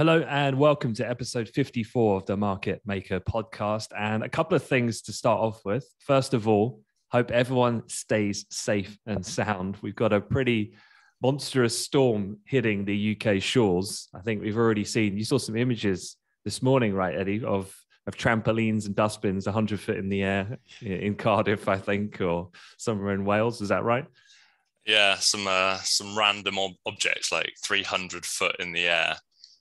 Hello and welcome to episode 54 of the Market Maker podcast. And a couple of things to start off with. First of all, hope everyone stays safe and sound. We've got a pretty monstrous storm hitting the UK shores. I think we've already seen, you saw some images this morning, right, Eddie, of of trampolines and dustbins 100 foot in the air in Cardiff, I think, or somewhere in Wales. Is that right? Yeah, some uh, some random ob- objects like 300 foot in the air.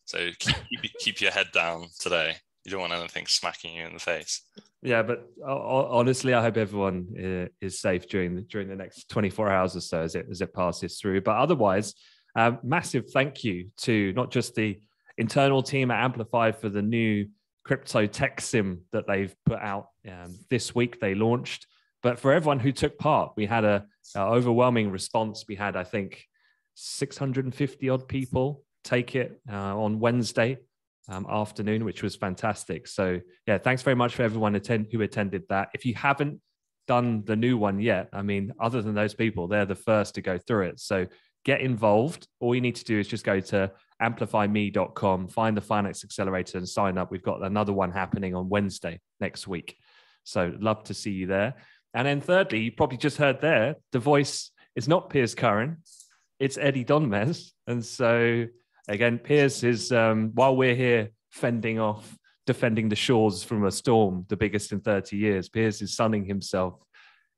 So keep, keep your head down today. You don't want anything smacking you in the face. Yeah, but honestly, I hope everyone uh, is safe during the, during the next 24 hours or so as it as it passes through. But otherwise, um, massive thank you to not just the internal team at Amplify for the new crypto tech sim that they've put out um, this week. They launched, but for everyone who took part, we had a, overwhelming response. We had, I think, 650 odd people take it uh, on Wednesday um, afternoon, which was fantastic. So yeah, thanks very much for everyone attend who attended that. If you haven't done the new one yet, I mean, other than those people, they're the first to go through it. So get involved. All you need to do is just go to amplifyme.com, find the Finance Accelerator and sign up. We've got another one happening on Wednesday next week. So love to see you there. And then thirdly, you probably just heard there, the voice is not Piers Curran, it's Eddie Donmez. And so again, Piers is um, while we're here fending off, defending the shores from a storm, the biggest in 30 years, Piers is sunning himself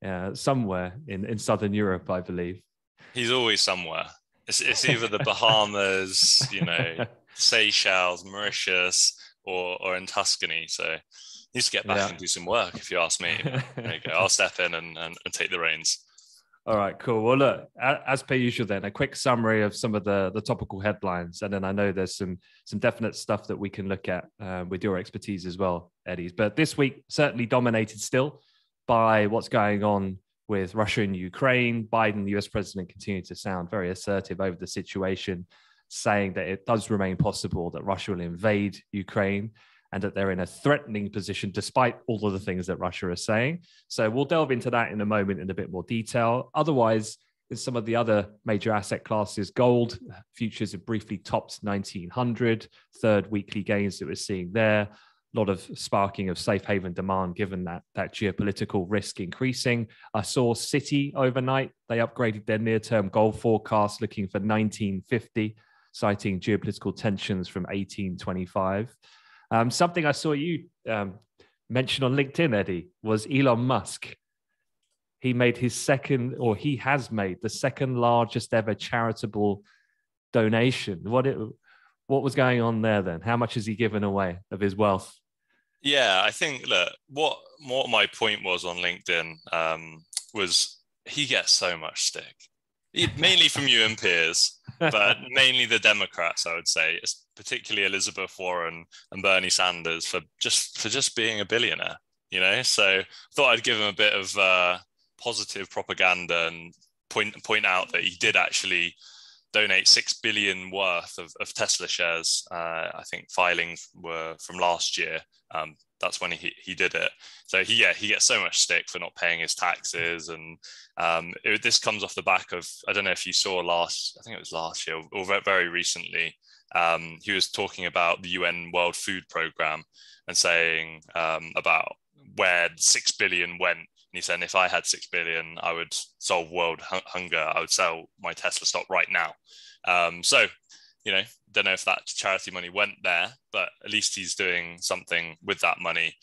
uh, somewhere in, in southern Europe, I believe. He's always somewhere. It's, it's either the Bahamas, you know, Seychelles, Mauritius, or or in Tuscany. So he needs to get back yeah. and do some work, if you ask me. there you go. I'll step in and, and, and take the reins. All right, cool. Well, look, as per usual, then a quick summary of some of the the topical headlines, and then I know there's some some definite stuff that we can look at uh, with your expertise as well, Eddie's. But this week certainly dominated still by what's going on with Russia and Ukraine. Biden, the US president, continued to sound very assertive over the situation, saying that it does remain possible that Russia will invade Ukraine and that they're in a threatening position despite all of the things that Russia is saying. So we'll delve into that in a moment in a bit more detail. Otherwise, in some of the other major asset classes, gold futures have briefly topped 1900, third weekly gains that we're seeing there. A lot of sparking of safe haven demand given that that geopolitical risk increasing. I saw Citi overnight, they upgraded their near term gold forecast looking for 1950, citing geopolitical tensions from 1825. Um, something I saw you um, mention on LinkedIn, Eddie, was Elon Musk. He made his second, or he has made the second largest ever charitable donation. What it, what was going on there then? How much has he given away of his wealth? Yeah, I think look, what what my point was on LinkedIn um, was he gets so much stick, mainly from you and Piers, but mainly the Democrats, I would say, particularly Elizabeth Warren and Bernie Sanders for just for just being a billionaire. You know, so I thought I'd give him a bit of uh, positive propaganda and point point out that he did actually donate six billion worth of, of Tesla shares. Uh, I think filings were from last year. Um, that's when he, he did it. So he yeah he gets so much stick for not paying his taxes, and um, it, this comes off the back of I don't know if you saw last I think it was last year or very recently. Um, he was talking about the UN World Food Programme and saying um, about where six billion went. And he said, if I had six billion, I would solve world hunger. I would sell my Tesla stock right now. Um, so you know, don't know if that charity money went there, but at least he's doing something with that money.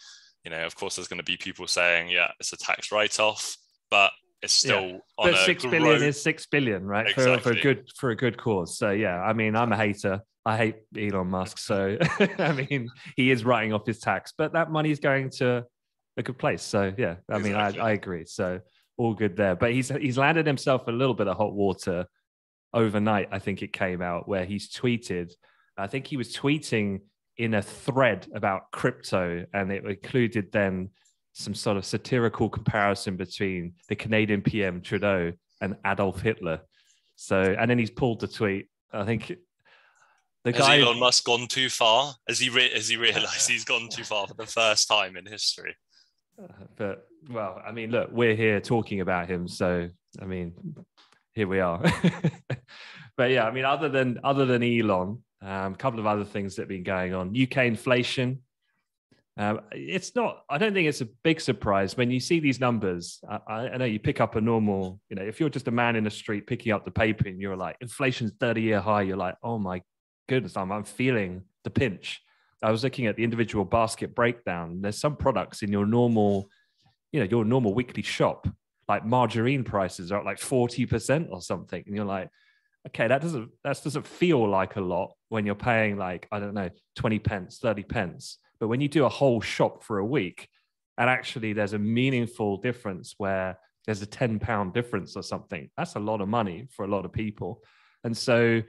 You know, of course, there's going to be people saying, yeah, it's a tax write off, but it's still yeah. but six billion is six billion, right? Exactly. For, for a good for a good cause. So yeah, I mean, I'm a hater. I hate Elon Musk. So I mean, he is writing off his tax, but that money is going to a good place. So yeah, I mean, I, I agree. So all good there. But he's he's landed himself a little bit of hot water overnight, I think it came out where he's tweeted. I think he was tweeting in a thread about crypto, and it included then some sort of satirical comparison between the Canadian PM Trudeau and Adolf Hitler. So, and then he's pulled the tweet. I think the has guy Elon Musk gone too far? Has he re- has he realised he's gone too far for the first time in history? But well, I mean, look, we're here talking about him, so I mean, here we are. but yeah, I mean, other than other than Elon, Um, a couple of other things that have been going on. UK inflation. Um, it's not. I don't think it's a big surprise when you see these numbers. I, I, know you pick up a normal. You know, if you're just a man in the street picking up the paper and you're like, inflation's thirty-year high. You're like, oh my goodness, I'm, I'm feeling the pinch. I was looking at the individual basket breakdown. There's some products in your normal, you know, your normal weekly shop, like margarine prices are like 40% or something. And you're like, okay, that doesn't that doesn't feel like a lot when you're paying like, I don't know, 20 pence, 30 pence. But when you do a whole shop for a week, and actually there's a meaningful difference where there's a 10 pound difference or something, that's a lot of money for a lot of people. And so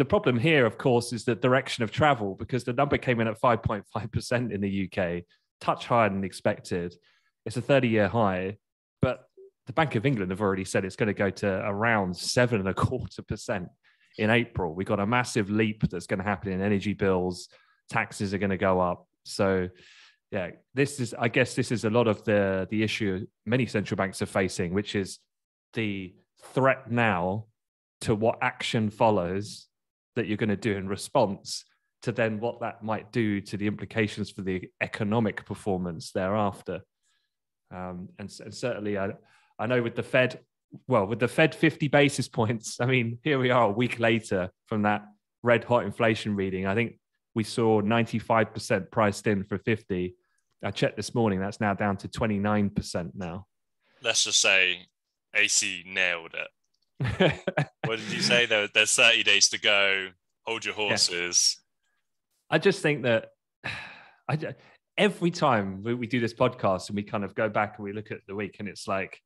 the problem here, of course, is the direction of travel because the number came in at 5.5% in the UK, touch higher than expected. It's a 30 year high, but the Bank of England have already said it's going to go to around seven and a quarter percent in April. We've got a massive leap that's going to happen in energy bills, taxes are going to go up. So, yeah, this is, I guess, this is a lot of the the issue many central banks are facing, which is the threat now to what action follows that you're going to do in response to then what that might do to the implications for the economic performance thereafter. Um, and, and, certainly, I, I know with the Fed, well, with the Fed 50 basis points, I mean, here we are a week later from that red hot inflation reading. I think we saw 95% priced in for 50. I checked this morning, that's now down to 29% now. Let's just say AC nailed it what did you say? There, there's 30 days to go. Hold your horses. Yeah. I just think that I, every time we, we do this podcast and we kind of go back and we look at the week, and it's like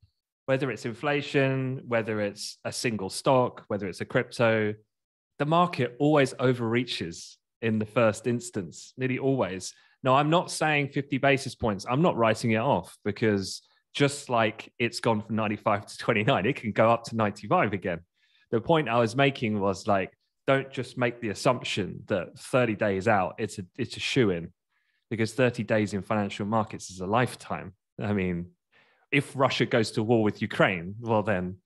whether it's inflation, whether it's a single stock, whether it's a crypto, the market always overreaches in the first instance, nearly always. No, I'm not saying 50 basis points. I'm not writing it off because just like it's gone from 95 to 29, it can go up to 95 again. The point I was making was like, don't just make the assumption that 30 days out, it's a it's a shoe in, because 30 days in financial markets is a lifetime. I mean, if Russia goes to war with Ukraine, well then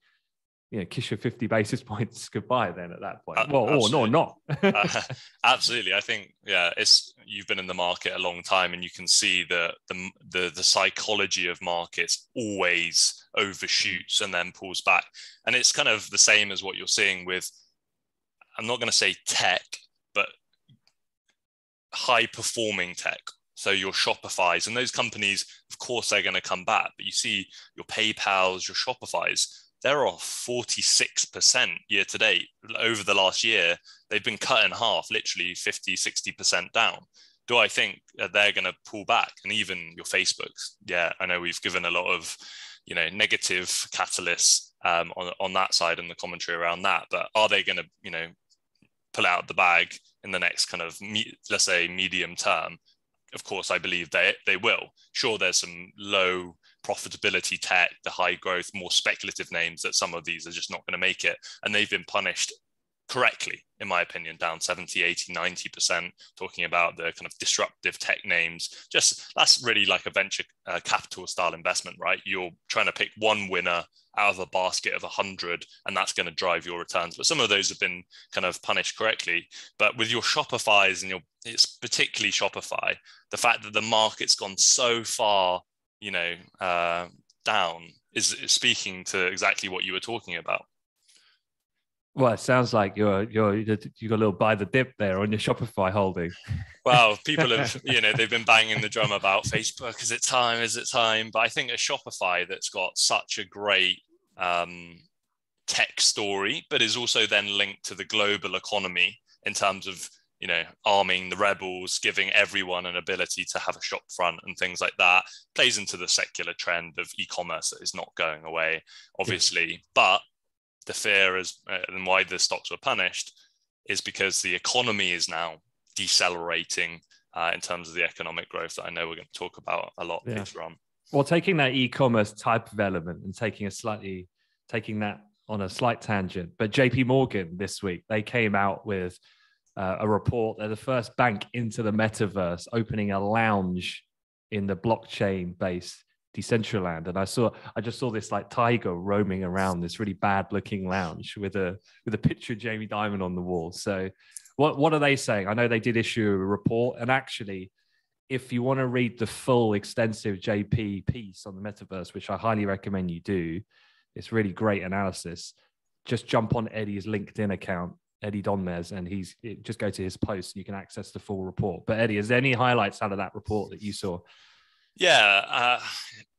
you know, kiss your 50 basis points goodbye then at that point. Uh, well, or no, not. uh, absolutely. I think, yeah, it's, you've been in the market a long time and you can see that the, the, the psychology of markets always overshoots and then pulls back. And it's kind of the same as what you're seeing with, I'm not going to say tech, but high performing tech. So your Shopify's and those companies, of course, they're going to come back. But you see your PayPal's, your Shopify's, they're off 46% year to date over the last year. They've been cut in half, literally 50, 60% down. Do I think they're going to pull back? And even your Facebooks, yeah, I know we've given a lot of, you know, negative catalysts um, on, on that side and the commentary around that. But are they going to, you know, pull out the bag in the next kind of, me, let's say, medium term? Of course, I believe they, they will. Sure, there's some low profitability tech, the high growth, more speculative names that some of these are just not going to make it. And they've been punished correctly, in my opinion, down 70, 80, 90%, talking about the kind of disruptive tech names. Just that's really like a venture uh, capital style investment, right? You're trying to pick one winner out of a basket of 100, and that's going to drive your returns. But some of those have been kind of punished correctly. But with your Shopify's and your, it's particularly Shopify, the fact that the market's gone so far you know, uh, down is, is speaking to exactly what you were talking about. Well, it sounds like you're you're you got a little buy the dip there on your Shopify holding. Well, people have you know they've been banging the drum about Facebook. Is it time? Is it time? But I think a Shopify that's got such a great um, tech story, but is also then linked to the global economy in terms of you know, arming the rebels, giving everyone an ability to have a shop front and things like that, plays into the secular trend of e-commerce that is not going away, obviously. Yeah. But the fear is, uh, and why the stocks were punished, is because the economy is now decelerating uh, in terms of the economic growth that I know we're going to talk about a lot yeah. later on. Well, taking that e-commerce type of element and taking a slightly, taking that on a slight tangent, but JP Morgan this week they came out with uh, a report. They're the first bank into the metaverse, opening a lounge in the blockchain-based Decentraland. And I saw, I just saw this like tiger roaming around this really bad-looking lounge with a with a picture of Jamie Dimon on the wall. So What what are they saying? I know they did issue a report, and actually, if you want to read the full extensive JP piece on the metaverse, which I highly recommend you do, it's really great analysis. Just jump on Eddie's LinkedIn account, Eddie Donmez, and he's just go to his post. You can access the full report. But Eddie, is there any highlights out of that report that you saw? Yeah, uh,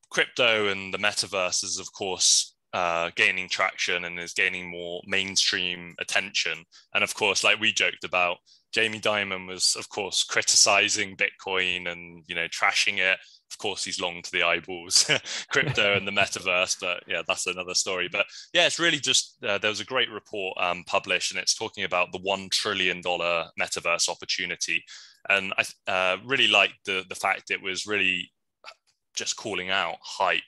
crypto and the metaverse is of course uh, gaining traction and is gaining more mainstream attention. And of course, like we joked about, Jamie Dimon was, of course, criticizing Bitcoin and you know trashing it. Of course, he's long to the eyeballs, crypto and the metaverse. But yeah, that's another story. But yeah, it's really just uh, there was a great report um, published, and it's talking about the one trillion dollar metaverse opportunity. And I uh, really liked the the fact it was really just calling out hype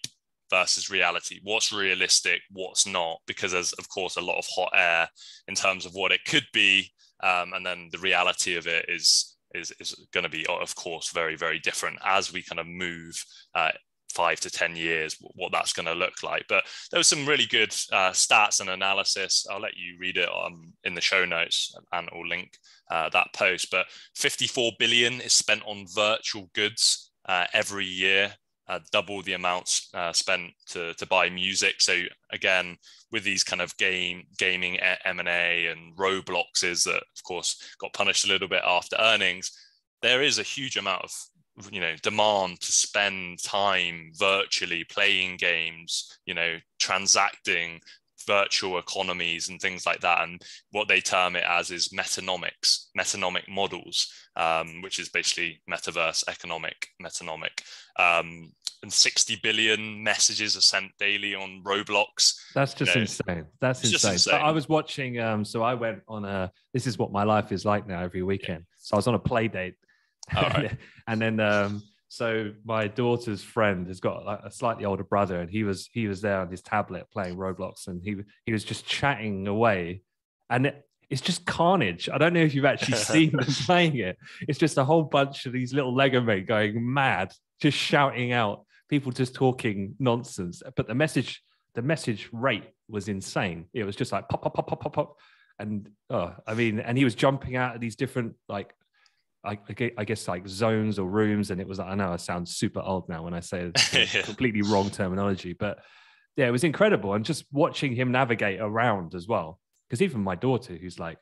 versus reality what's realistic what's not because there's of course a lot of hot air in terms of what it could be um, and then the reality of it is is, is going to be of course very very different as we kind of move uh, five to 10 years, what that's going to look like. But there was some really good uh, stats and analysis. I'll let you read it on, in the show notes and will link uh, that post. But 54 billion is spent on virtual goods uh, every year uh, double the amounts uh, spent to, to buy music. So again, with these kind of game gaming M and A and Robloxes that of course got punished a little bit after earnings, there is a huge amount of you know demand to spend time virtually playing games, you know, transacting virtual economies and things like that. And what they term it as is metanomics, metanomic models, um, which is basically metaverse economic metanomic. Um, and 60 billion messages are sent daily on Roblox. That's just you know, insane. That's insane. insane. I was watching, um, so I went on a, this is what my life is like now every weekend. Yeah. So I was on a play date. Right. and then, um, so my daughter's friend has got a slightly older brother, and he was he was there on his tablet playing Roblox, and he he was just chatting away, and it, it's just carnage. I don't know if you've actually seen them playing it. It's just a whole bunch of these little Lego men going mad, just shouting out, people just talking nonsense. But the message, the message rate was insane. It was just like pop, pop, pop, pop, pop, pop, and oh, I mean, and he was jumping out of these different like I, I, guess like zones or rooms, and it was I know I sound super old now when I say yeah. completely wrong terminology, but yeah, it was incredible, and just watching him navigate around as well. Because even my daughter, who's like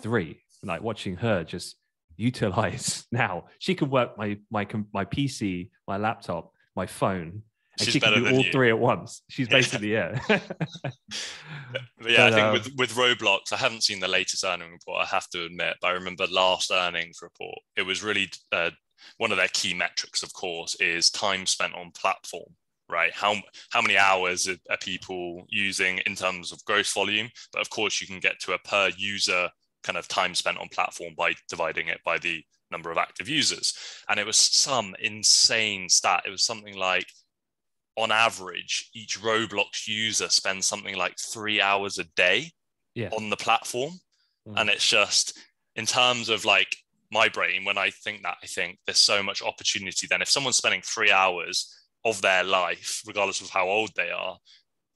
three, like watching her just utilize now, she can work my my my PC, my laptop, my phone, and She's she can do all you. three at once. She's basically yeah. but yeah, but, I think um, with with Roblox, I haven't seen the latest earning report. I have to admit, but I remember last earnings report. It was really uh, one of their key metrics, of course, is time spent on platform. Right? How how many hours are people using in terms of gross volume? But of course, you can get to a per user kind of time spent on platform by dividing it by the number of active users. And it was some insane stat. It was something like on average, each Roblox user spends something like three hours a day yeah. on the platform. Mm. And it's just in terms of like my brain, when I think that, I think there's so much opportunity. Then, if someone's spending three hours of their life, regardless of how old they are,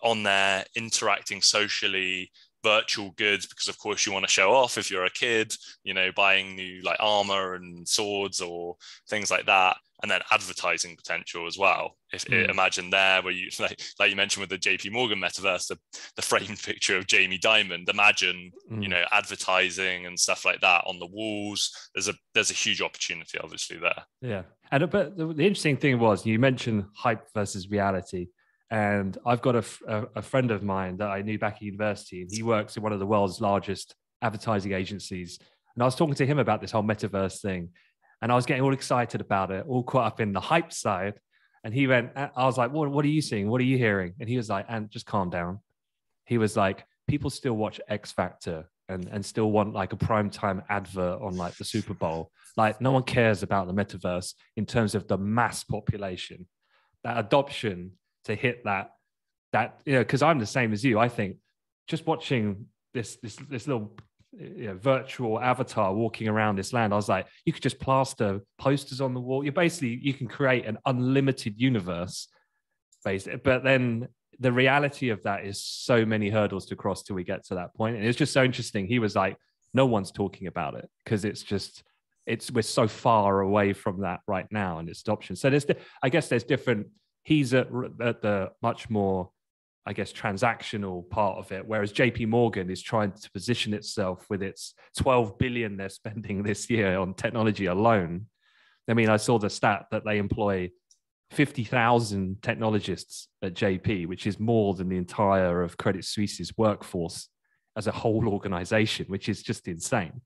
on there interacting socially, virtual goods because of course you want to show off if you're a kid you know buying new like armor and swords or things like that and then advertising potential as well. If mm. imagine there where you like, like you mentioned with the jp morgan metaverse the, the framed picture of jamie Dimon imagine mm. you know advertising and stuff like that on the walls. There's a there's a huge opportunity obviously there. Yeah. And but the, the interesting thing was you mentioned hype versus reality and I've got a, a, a, friend of mine that I knew back at university, and he works in one of the world's largest advertising agencies. And I was talking to him about this whole metaverse thing, and I was getting all excited about it, all caught up in the hype side. And he went, I was like, what, what are you seeing? What are you hearing? And he was like, and just calm down. He was like, people still watch X Factor and, and still want like a prime time advert on like the Super Bowl. Like no one cares about the metaverse in terms of the mass population. That adoption to hit that that you know because I'm the same as you. I think just watching this this this little you know, virtual avatar walking around this land, I was like, you could just plaster posters on the wall. You basically you can create an unlimited universe, basically. But then the reality of that is so many hurdles to cross till we get to that point. And it's just so interesting. He was like, no one's talking about it because it's just it's we're so far away from that right now and its adoption. So there's, I guess, there's different. He's at, at the much more, I guess, transactional part of it, whereas J.P. Morgan is trying to position itself with its 12 billion they're spending this year on technology alone. I mean, I saw the stat that they employ 50,000 technologists at JP, which is more than the entire of Credit Suisse's workforce as a whole organization, which is just insane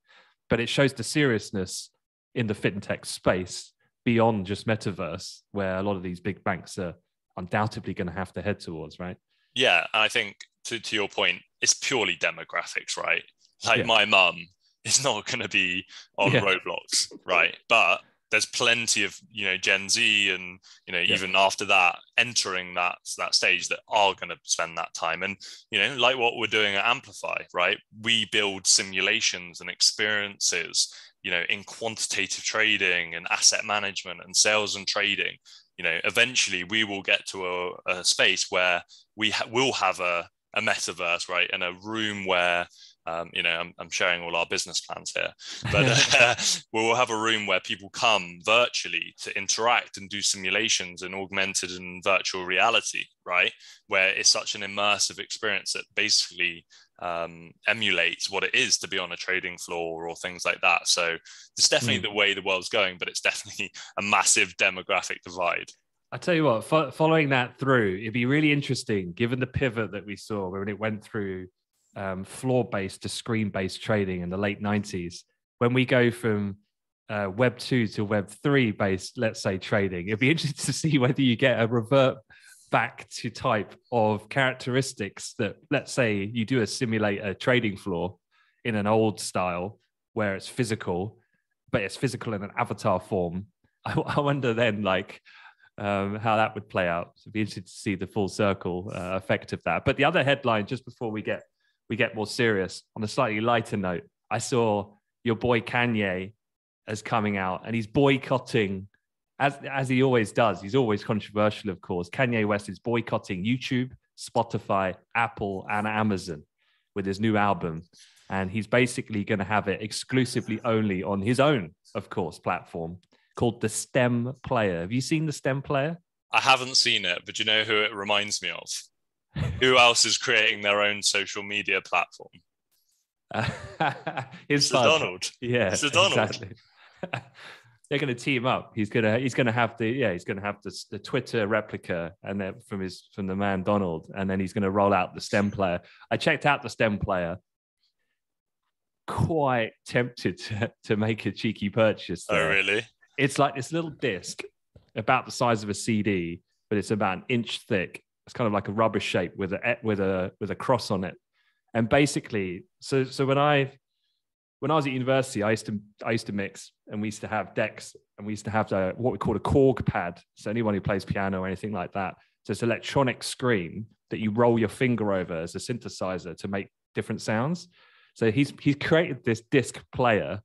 but it shows the seriousness in the fintech space beyond just metaverse, where a lot of these big banks are undoubtedly going to have to head towards, right? Yeah, I think to, to your point, it's purely demographics, right? Like yeah. my mum is not going to be on yeah. Roblox, right? But there's plenty of you know Gen Z and you know yeah. even after that entering that that stage that are going to spend that time and you know like what we're doing at Amplify right we build simulations and experiences you know in quantitative trading and asset management and sales and trading you know eventually we will get to a, a space where we ha- will have a, a metaverse right and a room where um, you know, I'm, I'm, sharing all our business plans here, but uh, we'll have a room where people come virtually to interact and do simulations in augmented and virtual reality, right? Where it's such an immersive experience that basically um, emulates what it is to be on a trading floor or things like that. So it's definitely mm. the way the world's going, but it's definitely a massive demographic divide. I tell you what, fo- following that through, it'd be really interesting given the pivot that we saw when it went through um, floor based to screen based trading in the late 90s. When we go from uh, Web 2 to Web 3 based, let's say, trading, it'd be interesting to see whether you get a revert back to type of characteristics that, let's say, you do a simulate a trading floor in an old style where it's physical, but it's physical in an avatar form. I, I wonder then, like, um, how that would play out. So it'd be interesting to see the full circle uh, effect of that. But the other headline, just before we get we get more serious. On a slightly lighter note, I saw your boy Kanye as coming out and he's boycotting, as, as he always does. He's always controversial, of course. Kanye West is boycotting YouTube, Spotify, Apple, and Amazon with his new album. And he's basically going to have it exclusively only on his own, of course, platform called the STEM Player. Have you seen the STEM Player? I haven't seen it, but you know who it reminds me of? Who else is creating their own social media platform? It's Donald. Yeah, it's Donald. Exactly. They're going to team up. He's gonna he's gonna have the yeah he's gonna have the, the Twitter replica and then from his from the man Donald and then he's going to roll out the stem player. I checked out the stem player. Quite tempted to, to make a cheeky purchase. Oh, there. Oh really? It's like this little disc about the size of a CD, but it's about an inch thick it's kind of like a rubber shape with a with a with a cross on it. And basically, so so when I when I was at university, I used to I used to mix, and we used to have decks, and we used to have the, what we call a Korg pad. So anyone who plays piano or anything like that, so it's electronic screen that you roll your finger over as a synthesizer to make different sounds. So he's he's created this disc player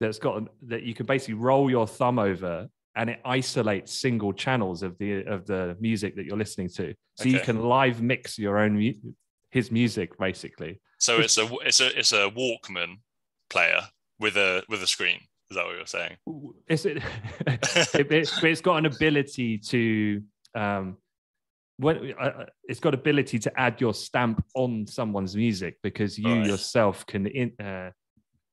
that's got that you can basically roll your thumb over and it isolates single channels of the of the music that you're listening to so okay. you can live mix your own mu- his music basically so it's a it's a it's a walkman player with a with a screen is that what you're saying is it, it, it it's got an ability to um when uh, it's got ability to add your stamp on someone's music because you right. yourself can in, uh,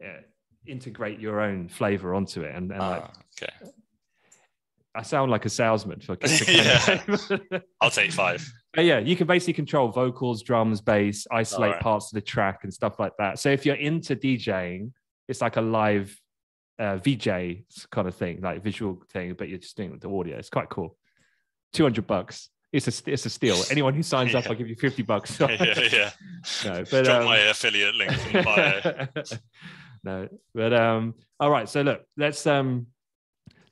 uh, integrate your own flavor onto it and, and ah, like okay I sound like a salesman for. yeah. I'll take five. But yeah, you can basically control vocals, drums, bass, isolate right. parts of the track and stuff like that. So if you're into DJing, it's like a live uh, VJ kind of thing, like visual thing, but you're just doing the audio. It's quite cool. Two hundred bucks. It's a it's a steal. Anyone who signs yeah. up, I'll give you fifty bucks. yeah, yeah. No, but um, my affiliate link in the bio. no, but um, all right. So look, let's um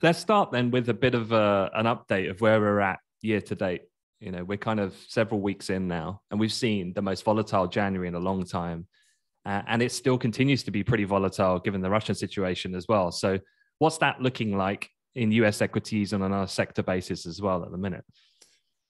Let's start then with a bit of a, an update of where we're at year to date. You know, we're kind of several weeks in now, and we've seen the most volatile January in a long time. Uh, and it still continues to be pretty volatile given the Russian situation as well. So, what's that looking like in US equities and on a sector basis as well at the minute?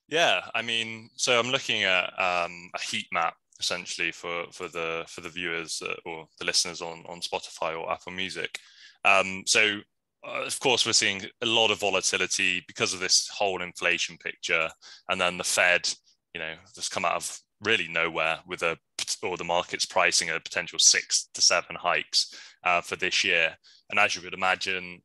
Yeah, I mean, so I'm looking at um, a heat map essentially for for the for the viewers uh, or the listeners on on Spotify or Apple Music. Um, so uh, of course, we're seeing a lot of volatility because of this whole inflation picture, and then the Fed, you know, just come out of really nowhere with a or the market's pricing a potential six to seven hikes uh, for this year. And as you would imagine,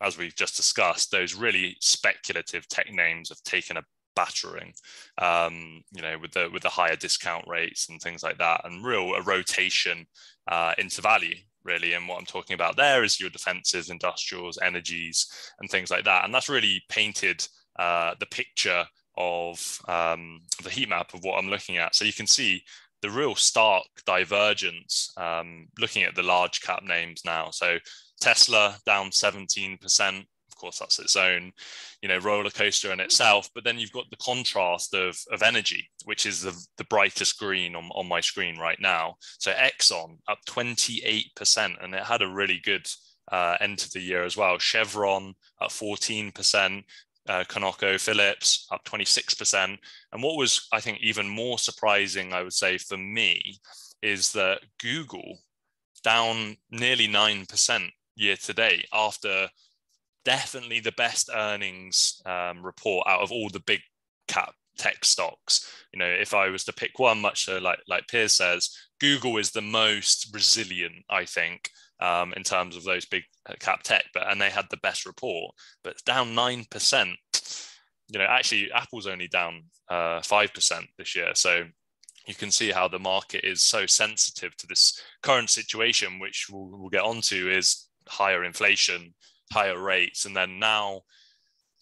as we've just discussed, those really speculative tech names have taken a battering, um, you know, with the with the higher discount rates and things like that, and real a rotation uh, into value really. And what I'm talking about there is your defensives, industrials, energies, and things like that. And that's really painted uh, the picture of um, the heat map of what I'm looking at. So you can see the real stark divergence um, looking at the large cap names now. So Tesla down 17%, Of course, that's its own, you know, roller coaster in itself. But then you've got the contrast of, of energy, which is the, the brightest green on, on my screen right now. So Exxon up 28%, and it had a really good uh, end to the year as well. Chevron at 14%. Uh, ConocoPhillips up 26%. And what was, I think, even more surprising, I would say, for me, is that Google down nearly 9% year to date after definitely the best earnings um, report out of all the big cap tech stocks. You know, if I was to pick one, much like like Piers says, Google is the most resilient, I think, um, in terms of those big uh, cap tech. But and they had the best report, but down nine percent. You know, actually, Apple's only down uh, five uh, percent this year. So you can see how the market is so sensitive to this current situation, which we'll, we'll get onto, is higher inflation, higher rates. And then now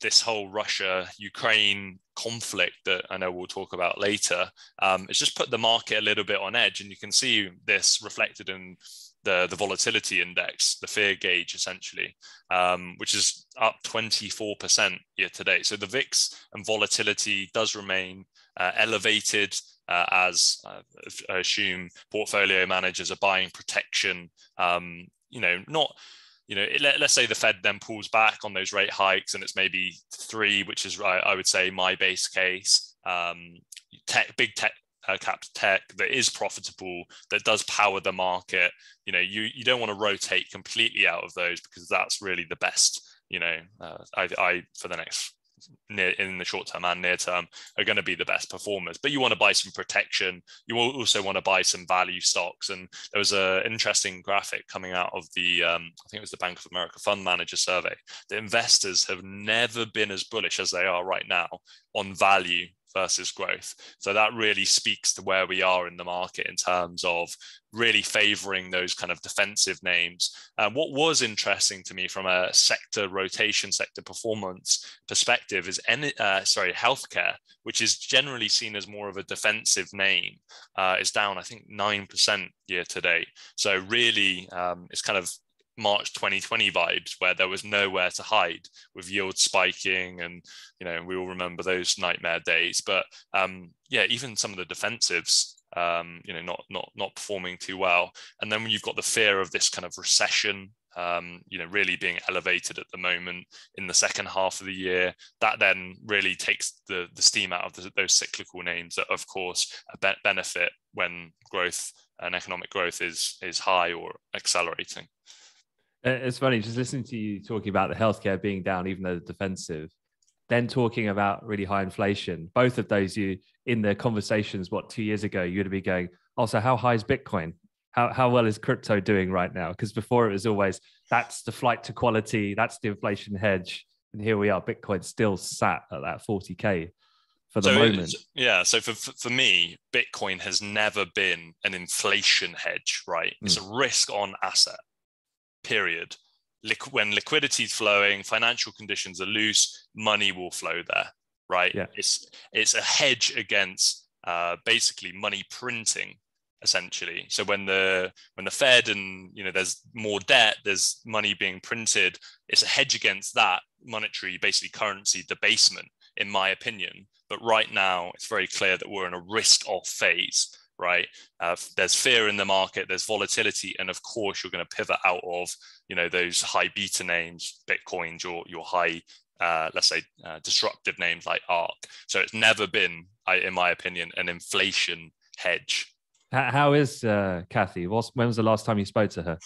this whole Russia Ukraine conflict that I know we'll talk about later, um, it's just put the market a little bit on edge. And you can see this reflected in the, the volatility index, the fear gauge essentially, um, which is up 24% year to date. So the VIX and volatility does remain uh, elevated. Uh, as uh, I assume portfolio managers are buying protection, um, you know, not you know, let, us say the Fed then pulls back on those rate hikes and it's maybe three, which is I, I would say my base case. Um, tech, big tech uh, cap tech that is profitable, that does power the market. You know, you you don't want to rotate completely out of those because that's really the best. You know, uh, I, I for the next near in the short term and near term are going to be the best performers. But you want to buy some protection. You also want to buy some value stocks. And there was an interesting graphic coming out of the um, I think it was the Bank of America Fund Manager Survey. The investors have never been as bullish as they are right now on value versus growth. So that really speaks to where we are in the market in terms of really favoring those kind of defensive names. And what was interesting to me from a sector rotation, sector performance perspective is, uh, sorry, healthcare, which is generally seen as more of a defensive name, uh, is down, I think, 9% year to date. So really, um, it's kind of March 2020 vibes where there was nowhere to hide with yield spiking and you know we all remember those nightmare days. But um, yeah even some of the defensives um, you know not not not performing too well. And then when you've got the fear of this kind of recession um, you know really being elevated at the moment in the second half of the year that then really takes the the steam out of the, those cyclical names that of course benefit when growth and economic growth is is high or accelerating it's funny just listening to you talking about the healthcare being down, even though the defensive, then talking about really high inflation. Both of those, you in the conversations, what two years ago, you'd be going, also, how high is Bitcoin? How, how well is crypto doing right now? Because before it was always that's the flight to quality, that's the inflation hedge. And here we are, Bitcoin still sat at that 40K for the so moment. Yeah. So for, for me, Bitcoin has never been an inflation hedge, right? It's mm. a risk on asset period. Liqu- when liquidity is flowing, financial conditions are loose, money will flow there, right? Yeah. It's it's a hedge against uh, basically money printing essentially so when the when the fed and you know there's more debt there's money being printed it's a hedge against that monetary basically currency debasement in my opinion but right now it's very clear that we're in a risk off phase right? Uh, there's fear in the market, there's volatility, and of course you're going to pivot out of you know those high beta names, Bitcoin, your your high uh, let's say uh, disruptive names like ARK. So it's never been, I, in my opinion, an inflation hedge. How is uh, Cathie? What's, when was the last time you spoke to her?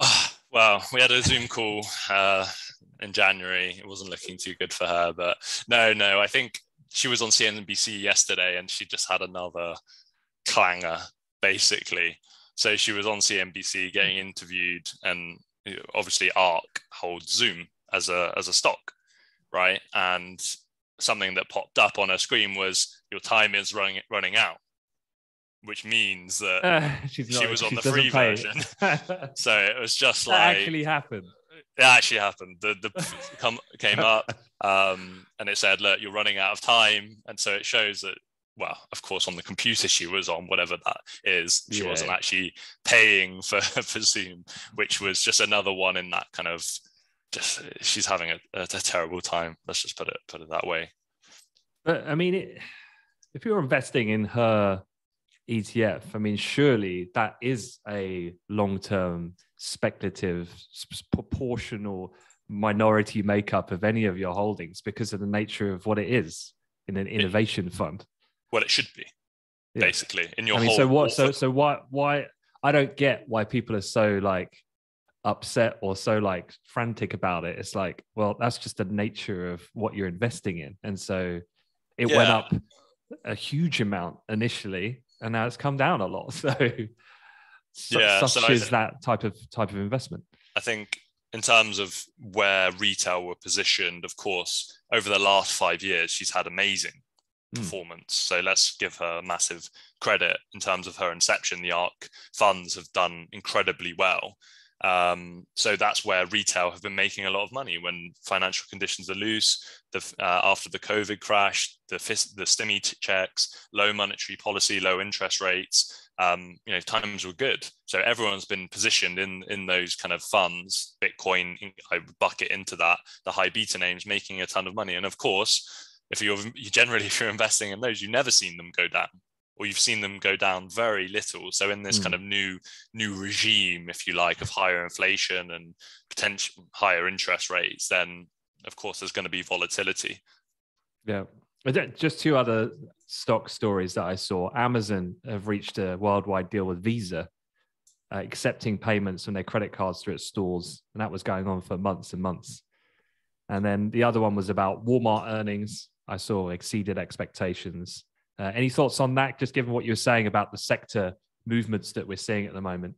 well, we had a Zoom call uh, in January. It wasn't looking too good for her, but no, no. I think she was on CNBC yesterday, and she just had another clanger, basically. So she was on CNBC getting interviewed, and obviously ARK holds Zoom as a as a stock, right? And something that popped up on her screen was your time is running running out, which means that uh, she was on the free version. so it was just that like actually happened. It actually happened. The the come came up um, and it said, "Look, you're running out of time," and so it shows that. Well, of course, on the computer she was on, whatever that is, she yeah. wasn't actually paying for for Zoom, which was just another one in that kind of just she's having a, a, a, terrible time. Let's just put it put it that way. But I mean, it, if you're investing in her ETF, I mean, surely that is a long-term speculative proportional minority makeup of any of your holdings because of the nature of what it is in an innovation it, fund. Well, it should be yeah. basically in your. I mean, so what? So so why why I don't get why people are so like upset or so like frantic about it it's like well that's just the nature of what you're investing in and so it yeah. went up a huge amount initially and now it's come down a lot so, yeah, such so is th- that type of type of investment i think in terms of where retail were positioned of course over the last five years she's had amazing. Performance so let's give her massive credit in terms of her inception the ark funds have done incredibly well um, so that's where retail have been making a lot of money when financial conditions are loose. The, uh, after the COVID crash, the the stimmy checks, low monetary policy, low interest rates, um, you know, times were good. So everyone's been positioned in in those kind of funds. Bitcoin, I bucket into that. The high beta names making a ton of money, and of course, if you're generally if you're investing in those, you've never seen them go down or you've seen them go down very little. So in this mm. kind of new new regime, if you like, of higher inflation and potential higher interest rates, then of course there's going to be volatility. Yeah. Just two other stock stories that I saw. Amazon have reached a worldwide deal with Visa, uh, accepting payments from their credit cards through its stores, and that was going on for months and months. And then the other one was about Walmart earnings. I saw exceeded expectations. Uh, any thoughts on that, just given what you were saying about the sector movements that we're seeing at the moment,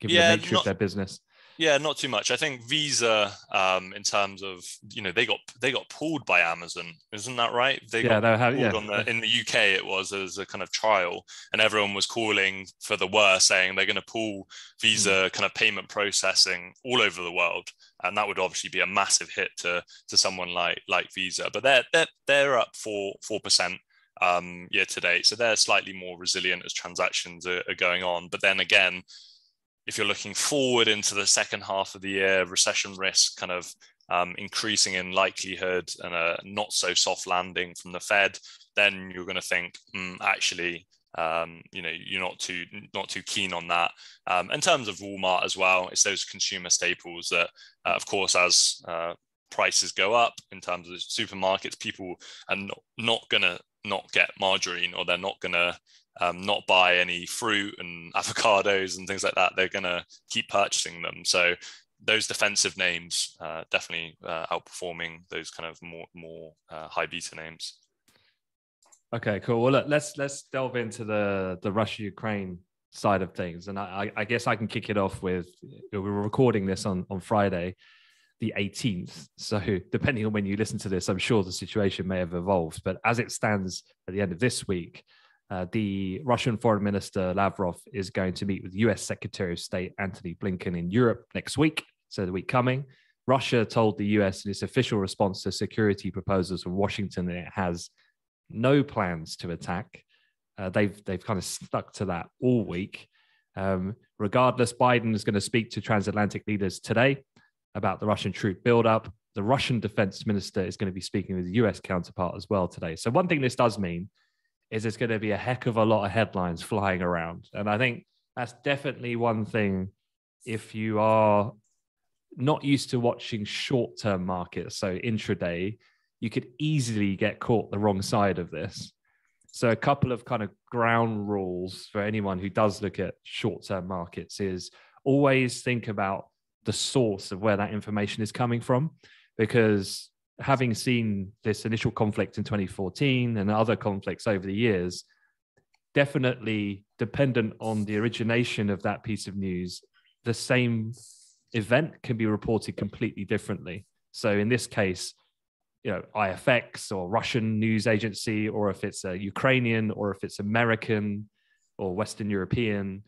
given yeah, the nature not, of their business? Yeah, not too much. I think Visa, um, in terms of you know, they got they got pulled by Amazon, isn't that right? They yeah, got have, yeah. The, in the UK. It was as a kind of trial, and everyone was calling for the worst, saying they're going to pull Visa mm. kind of payment processing all over the world, and that would obviously be a massive hit to to someone like like Visa. But they're they're they're up for four percent um, year to date. So they're slightly more resilient as transactions are, are, going on. But then again, if you're looking forward into the second half of the year, recession risk kind of um, increasing in likelihood and a not so soft landing from the Fed, then you're going to think, mm, actually, um, you know, you're not too not too keen on that. Um, in terms of Walmart as well, it's those consumer staples that, uh, of course, as uh, prices go up in terms of supermarkets, people are not, not going to not get margarine or they're not going to um, not buy any fruit and avocados and things like that. They're going to keep purchasing them. So those defensive names uh, definitely uh, outperforming those kind of more more uh, high beta names. Okay, cool. Well, look, let's let's delve into the the Russia Ukraine side of things, and I, I guess I can kick it off with we're recording this on on Friday the 18th. So, depending on when you listen to this, I'm sure the situation may have evolved. But as it stands at the end of this week, uh, the Russian Foreign Minister Lavrov is going to meet with US Secretary of State Antony Blinken in Europe next week. So, the week coming, Russia told the US in its official response to security proposals from Washington that it has no plans to attack. Uh, they've they've kind of stuck to that all week. Um, regardless, Biden is going to speak to transatlantic leaders today about the Russian troop buildup. The Russian defense minister is going to be speaking with the US counterpart as well today. So, one thing this does mean is there's going to be a heck of a lot of headlines flying around. And I think that's definitely one thing if you are not used to watching short term markets, so intraday, you could easily get caught the wrong side of this. So, a couple of kind of ground rules for anyone who does look at short-term markets is always think about the source of where that information is coming from because having seen this initial conflict in 2014 and other conflicts over the years definitely dependent on the origination of that piece of news the same event can be reported completely differently so in this case you know IFX or Russian news agency, or if it's a Ukrainian, or if it's American or Western European.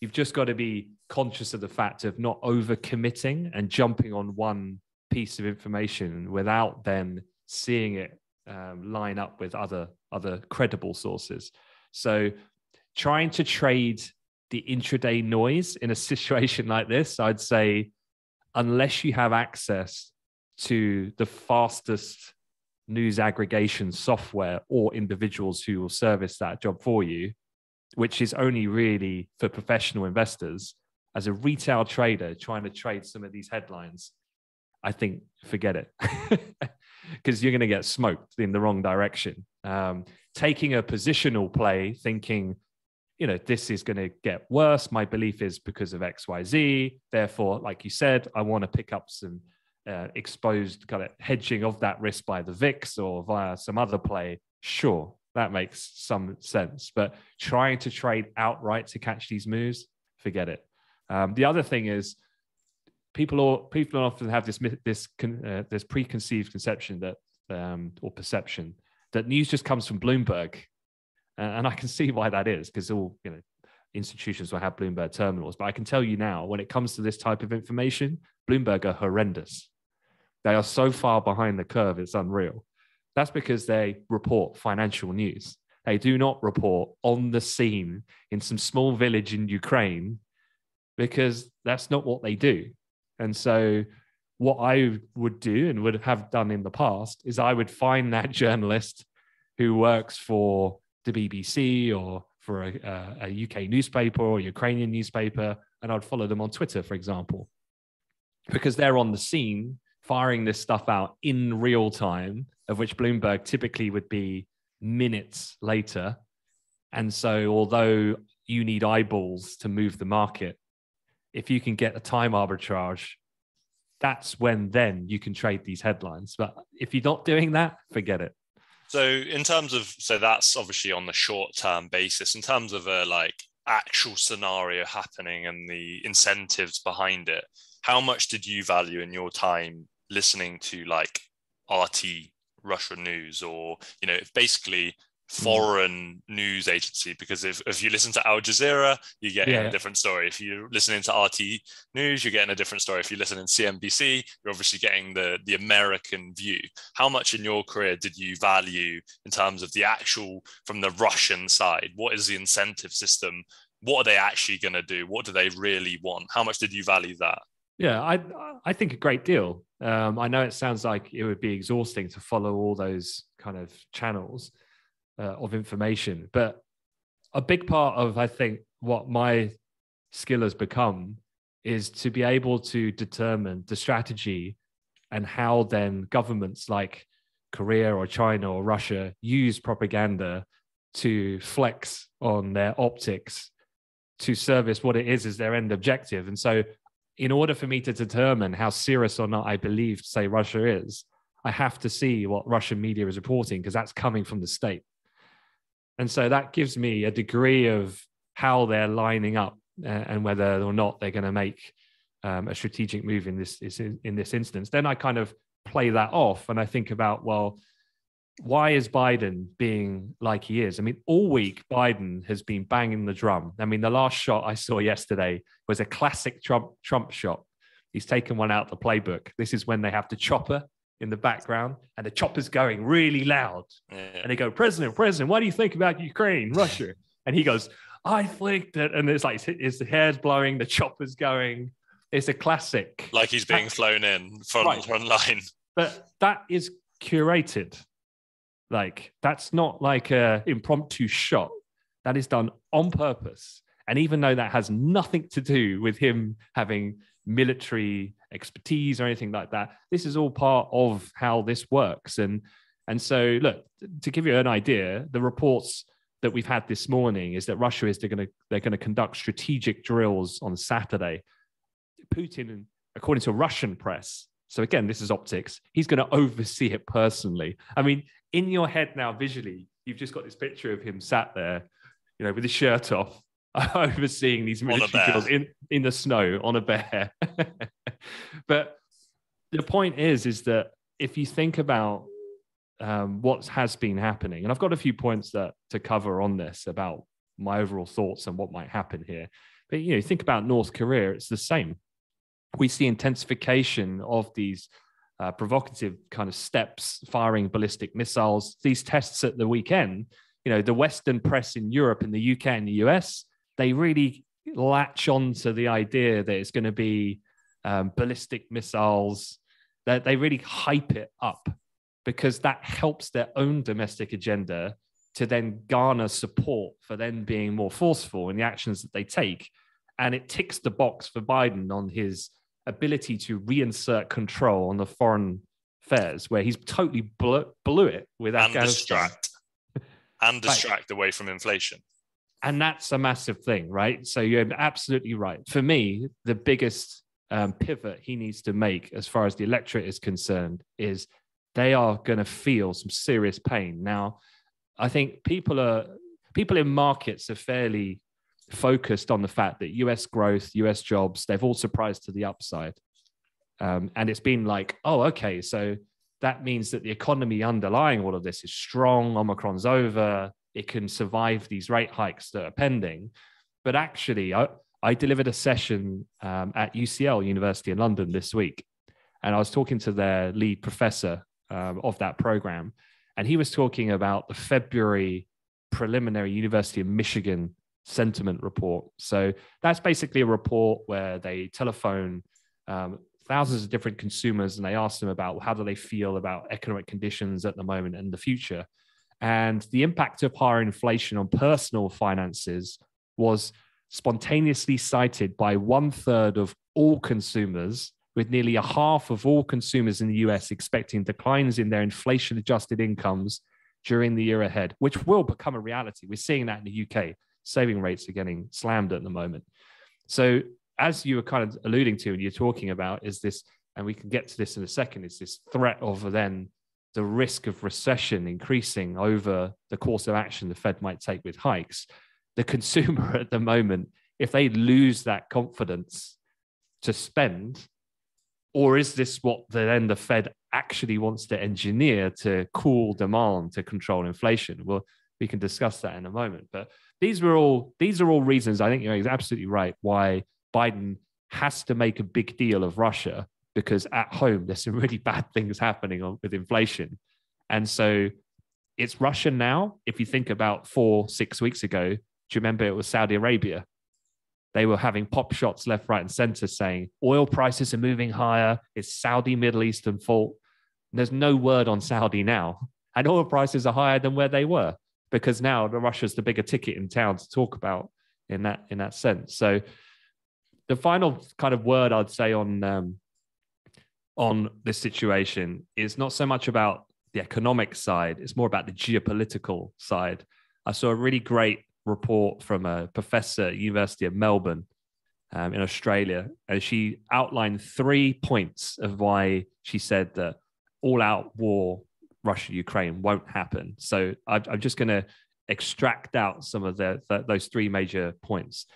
You've just got to be conscious of the fact of not overcommitting and jumping on one piece of information without then seeing it um, line up with other other credible sources. So trying to trade the intraday noise in a situation like this, I'd say, unless you have access to the fastest news aggregation software or individuals who will service that job for you, which is only really for professional investors. As a retail trader trying to trade some of these headlines, I think forget it because you're going to get smoked in the wrong direction. Um, taking a positional play, thinking, you know, this is going to get worse. My belief is because of XYZ. Therefore, like you said, I want to pick up some uh, exposed kind of hedging of that risk by the VIX or via some other play, sure, that makes some sense. But trying to trade outright to catch these moves, forget it. Um, the other thing is, people or people often have this this uh, this preconceived conception that um, or perception that news just comes from Bloomberg, and I can see why that is because all you know institutions will have Bloomberg terminals. But I can tell you now, when it comes to this type of information, Bloomberg are horrendous. They are so far behind the curve, it's unreal. That's because they report financial news. They do not report on the scene in some small village in Ukraine because that's not what they do. And so, what I would do and would have done in the past is I would find that journalist who works for the BBC or for a, a, UK newspaper or Ukrainian newspaper, and I'd follow them on Twitter, for example, because they're on the scene firing this stuff out in real time, of which Bloomberg typically would be minutes later. And so, although you need eyeballs to move the market, if you can get a time arbitrage, that's when then you can trade these headlines. But if you're not doing that, forget it. So, in terms of, so that's obviously on the short term basis. In terms of a like actual scenario happening and the incentives behind it, how much did you value in your time listening to like RT Russia news or you know basically hmm. foreign news agency because if, if you listen to Al Jazeera, you get yeah. a different story. If you're listening to RT News, you're getting a different story. If you listen to CNBC, you're obviously getting the, the American view. How much in your career did you value in terms of the actual from the Russian side? What is the incentive system? What are they actually going to do? What do they really want? How much did you value that? Yeah, I I think a great deal. Um, I know it sounds like it would be exhausting to follow all those kind of channels uh, of information, but a big part of I think what my skill has become is to be able to determine the strategy and how then governments like Korea or China or Russia use propaganda to flex on their optics to service what it is as their end objective. And so in order for me to determine how serious or not I believe, say, Russia is, I have to see what Russian media is reporting because that's coming from the state. And so that gives me a degree of how they're lining up uh, and whether or not they're going to make um, a strategic move in this in this instance. Then I kind of play that off and I think about well, why is Biden being like he is? I mean, all week Biden has been banging the drum. I mean, the last shot I saw yesterday was a classic Trump Trump shot. He's taken one out the playbook. This is when they have the chopper in the background, and the chopper's going really loud. Yeah. And they go, President, President, what do you think about Ukraine, Russia? and he goes, I think that, and it's like his hair's blowing, the chopper's going. It's a classic. Like he's being flown in from right. front line. But that is curated like that's not like a impromptu shot. That is done on purpose. And even though that has nothing to do with him having military expertise or anything like that, this is all part of how this works. And and so look, to give you an idea, the reports that we've had this morning is that Russia is they're going to they're going to conduct strategic drills on Saturday. Putin, according to Russian press, so again, this is optics. He's going to oversee it personally. I mean, in your head now, visually, you've just got this picture of him sat there, you know, with his shirt off, overseeing these military drills in, in the snow on a bear. but the point is, is that if you think about um, what has been happening, and I've got a few points that to cover on this about my overall thoughts and what might happen here. But you know, think about North Korea; it's the same we see intensification of these uh, provocative kind of steps, firing ballistic missiles. These tests at the weekend, you know, the Western press in Europe and the UK and the US, they really latch on to the idea that it's going to be um, ballistic missiles. That they really hype it up because that helps their own domestic agenda to then garner support for them being more forceful in the actions that they take. And it ticks the box for Biden on his ability to reinsert control on the foreign affairs, where he's totally blew, blew it with and Afghanistan. Distract. and distract right. away from inflation. And that's a massive thing, right? So you're absolutely right. For me, the biggest um, pivot he needs to make, as far as the electorate is concerned, is they are going to feel some serious pain. Now, I think people are people in markets are fairly focused on the fact that US growth, US jobs, they've all surprised to the upside. Um, and it's been like, oh, okay, so that means that the economy underlying all of this is strong. Omicron's over. It can survive these rate hikes that are pending. But actually, I, I delivered a session um, at UCL, University in London, this week. And I was talking to their lead professor um, of that program. And he was talking about the February preliminary University of Michigan sentiment report. So that's basically a report where they telephone um, thousands of different consumers and they ask them about how do they feel about economic conditions at the moment and the future. And the impact of higher inflation on personal finances was spontaneously cited by one third of all consumers, with nearly a half of all consumers in the US expecting declines in their inflation adjusted incomes during the year ahead, which will become a reality. We're seeing that in the UK saving rates are getting slammed at the moment. So, as you were kind of alluding to, and you're talking about, is this, and we can get to this in a second, is this threat of then the risk of recession increasing over the course of action the Fed might take with hikes. The consumer at the moment, if they lose that confidence to spend, or is this what the, then the Fed actually wants to engineer to cool demand to control inflation? Well, we can discuss that in a moment. But these were all these are all reasons I think you know he's absolutely right why Biden has to make a big deal of Russia because at home there's some really bad things happening with inflation, and so it's Russia now. If you think about four six weeks ago, do you remember it was Saudi Arabia? They were having pop shots left, right, and center saying oil prices are moving higher. It's Saudi Middle Eastern fault. There's no word on Saudi now, and oil prices are higher than where they were because now the Russia's the bigger ticket in town to talk about in that in that sense. So the final kind of word I'd say on um, on this situation is not so much about the economic side; it's more about the geopolitical side. I saw a really great report from a professor at University of Melbourne um, in Australia, and she outlined three points of why she said that all-out war Russia Ukraine won't happen. So I, I'm just going to extract out some of the, the, those three major points.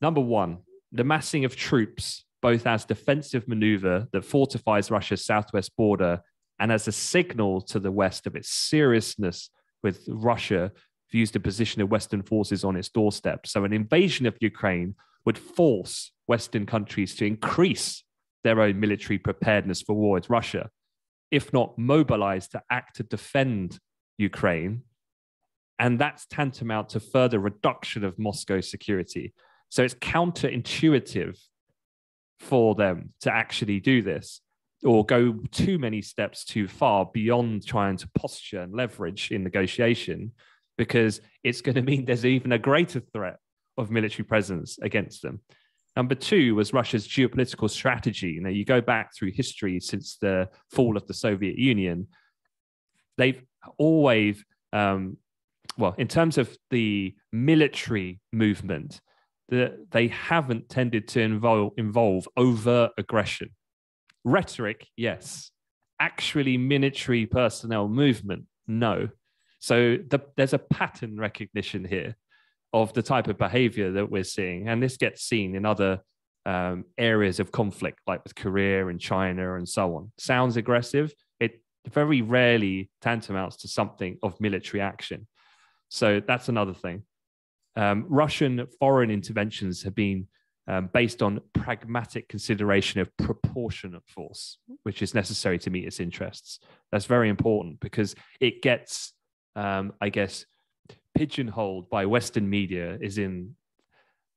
Number one, the massing of troops, both as defensive maneuver that fortifies Russia's southwest border and as a signal to the West of its seriousness with Russia views the position of Western forces on its doorstep. So an invasion of Ukraine would force Western countries to increase their own military preparedness for war with Russia if not mobilized to act to defend Ukraine. And that's tantamount to further reduction of Moscow's security. So it's counterintuitive for them to actually do this or go too many steps too far beyond trying to posture and leverage in negotiation because it's going to mean there's even a greater threat of military presence against them. Number two was Russia's geopolitical strategy. You know, you go back through history since the fall of the Soviet Union, they've always um, well, in terms of the military movement, that they haven't tended to involve, involve overt aggression. Rhetoric, yes. Actually, military personnel movement, no. So the, there's a pattern recognition here of the type of behavior that we're seeing. And this gets seen in other um, areas of conflict, like with Korea and China and so on. Sounds aggressive. It very rarely tantamounts to something of military action. So that's another thing. Um, Russian foreign interventions have been um, based on pragmatic consideration of proportionate force, which is necessary to meet its interests. That's very important because it gets, um, I guess, pigeonholed by Western media is in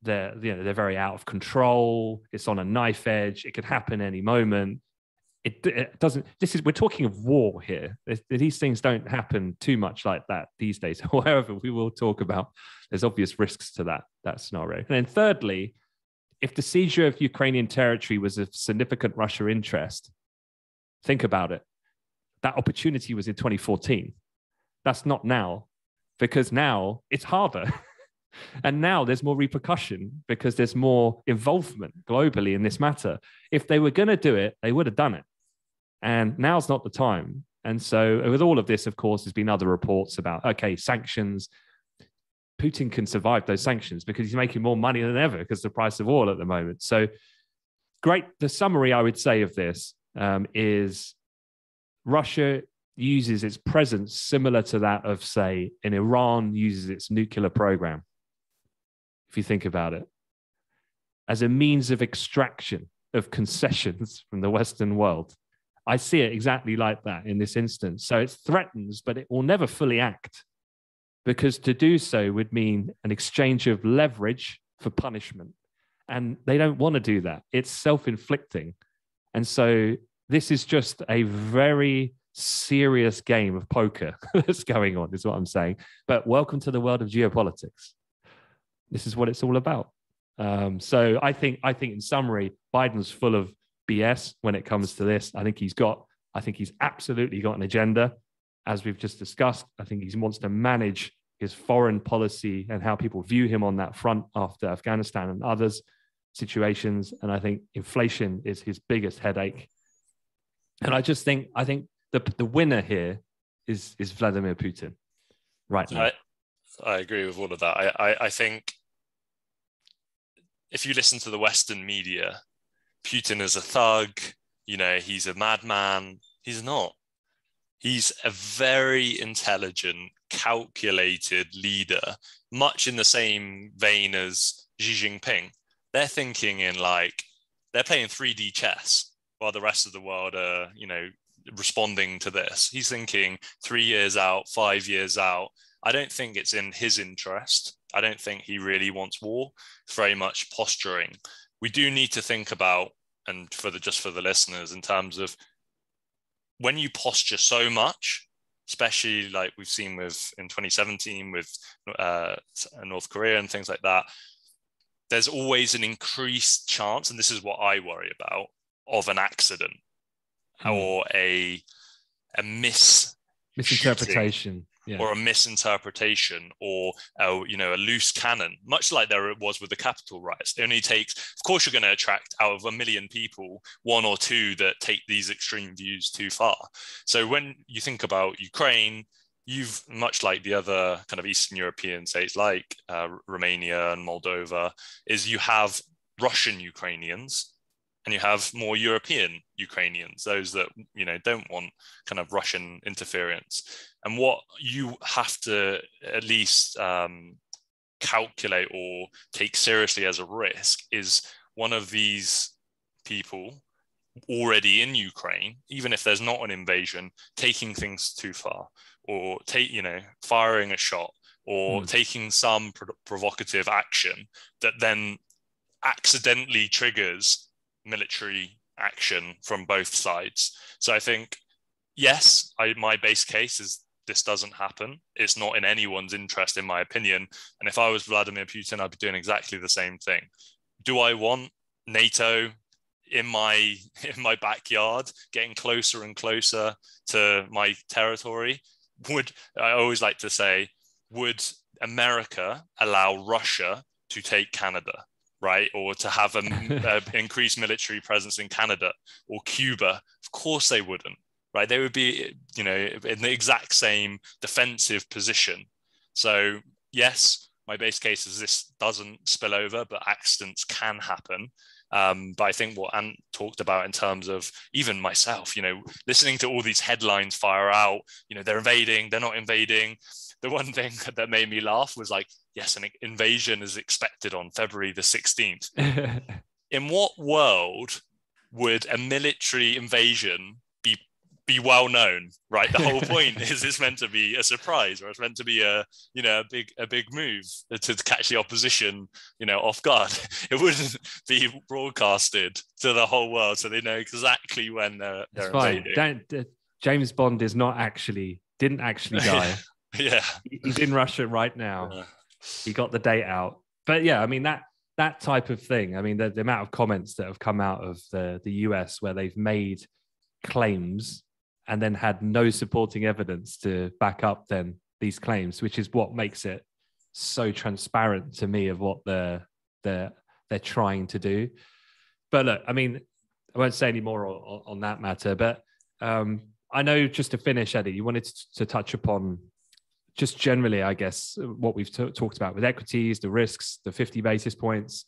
they're you know they're very out of control. It's on a knife edge. It could happen any moment. It, it doesn't. This is we're talking of war here. These things don't happen too much like that these days. However, we will talk about there's obvious risks to that that scenario. And then thirdly, if the seizure of Ukrainian territory was of significant Russia interest, think about it. That opportunity was in 2014. That's not now because now it's harder. and now there's more repercussion because there's more involvement globally in this matter. If they were going to do it, they would have done it. And now's not the time. And so, with all of this, of course, there's been other reports about okay, sanctions. Putin can survive those sanctions because he's making more money than ever because the price of oil at the moment. So, great. The summary I would say of this um, is Russia uses its presence similar to that of, say, in Iran uses its nuclear program, if you think about it, as a means of extraction of concessions from the Western world. I see it exactly like that in this instance. So it threatens, but it will never fully act because to do so would mean an exchange of leverage for punishment. And they don't want to do that. It's self inflicting. And so this is just a very serious game of poker that's going on, is what I'm saying. But welcome to the world of geopolitics. This is what it's all about. Um, so I think, I think, in summary, Biden's full of BS when it comes to this. I think he's got, I think he's absolutely got an agenda, as we've just discussed. I think he wants to manage his foreign policy and how people view him on that front after Afghanistan and others situations. And I think inflation is his biggest headache. And I just think, I think the the winner here is is Vladimir Putin, right now. I, I agree with all of that. I, I, I think if you listen to the Western media, Putin is a thug. You know, he's a madman. He's not. He's a very intelligent, calculated leader, much in the same vein as Xi Jinping. They're thinking in like they're playing 3D chess while the rest of the world are, you know, responding to this. He's thinking three years out, five years out. I don't think it's in his interest. I don't think he really wants war. It's very much posturing. We do need to think about, and for the just for the listeners, in terms of when you posture so much, especially like we've seen with in 2017 with uh, North Korea and things like that, there's always an increased chance, and this is what I worry about, of an accident. Or a a miss misinterpretation yeah. or a misinterpretation or a, you know a loose cannon much like there it was with the capital riots. It only takes of course you're going to attract out of a million people one or two that take these extreme views too far. So when you think about ukraine you've much like the other kind of eastern european states like uh, romania and moldova is you have russian ukrainians and you have more European Ukrainians, those that you know don't want kind of Russian interference. And what you have to at least um, calculate or take seriously as a risk is one of these people already in Ukraine, even if there's not an invasion, taking things too far, or take you know firing a shot, or mm. taking some pro- provocative action that then accidentally triggers military action from both sides. So I think, yes, I, my base case is this doesn't happen. It's not in anyone's interest, in my opinion. And if I was Vladimir Putin, I'd be doing exactly the same thing. Do I want NATO in my in my backyard, getting closer and closer to my territory? Would I always like to say would America allow Russia to take Canada, right? Or to have an increased military presence in Canada or Cuba? Of course they wouldn't, right? They would be, you know, in the exact same defensive position. So, yes, my base case is this doesn't spill over, but accidents can happen. Um, but I think what Ant talked about in terms of even myself, you know, listening to all these headlines fire out, you know, they're invading, they're not invading. The one thing that made me laugh was like, yes, an invasion is expected on February the 16th. in what world would a military invasion be be well known, right? The whole point is it's meant to be a surprise, or it's meant to be a you know a big a big move to catch the opposition, you know, off guard. It wouldn't be broadcasted to the whole world, so they know exactly when they're, they're invading. Uh, James Bond is not actually didn't actually die. yeah, he's in Russia right now. Yeah. He got the date out, but yeah, I mean that that type of thing. I mean the, the amount of comments that have come out of the the US where they've made claims and then had no supporting evidence to back up then these claims, which is what makes it so transparent to me of what they're they're they're trying to do. But look, I mean, I won't say any more on, on that matter. But um, I know just to finish, Eddie, you wanted to, to touch upon just generally, I guess, what we've t- talked about with equities, the risks, the 50 basis points,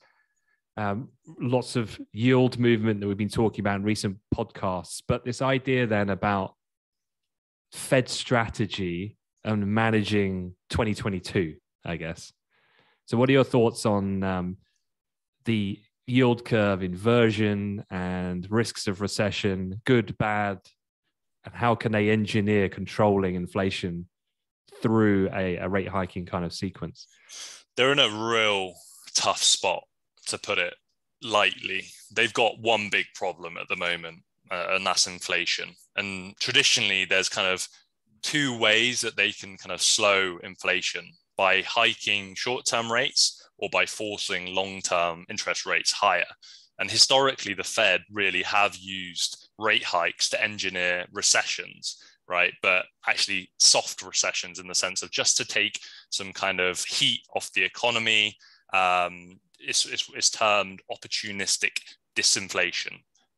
um, lots of yield movement that we've been talking about in recent podcasts. But this idea then about Fed strategy and managing 2022, I guess. So, what are your thoughts on um, the yield curve inversion and risks of recession, good, bad, and how can they engineer controlling inflation through a, a rate hiking kind of sequence? They're in a real tough spot to put it lightly. They've got one big problem at the moment, uh, and that's inflation. And traditionally, there's kind of two ways that they can kind of slow inflation by hiking short term rates or by forcing long term interest rates higher. And historically, the Fed really have used rate hikes to engineer recessions, right? But actually, soft recessions in the sense of just to take some kind of heat off the economy, um, it's, it's, it's termed opportunistic disinflation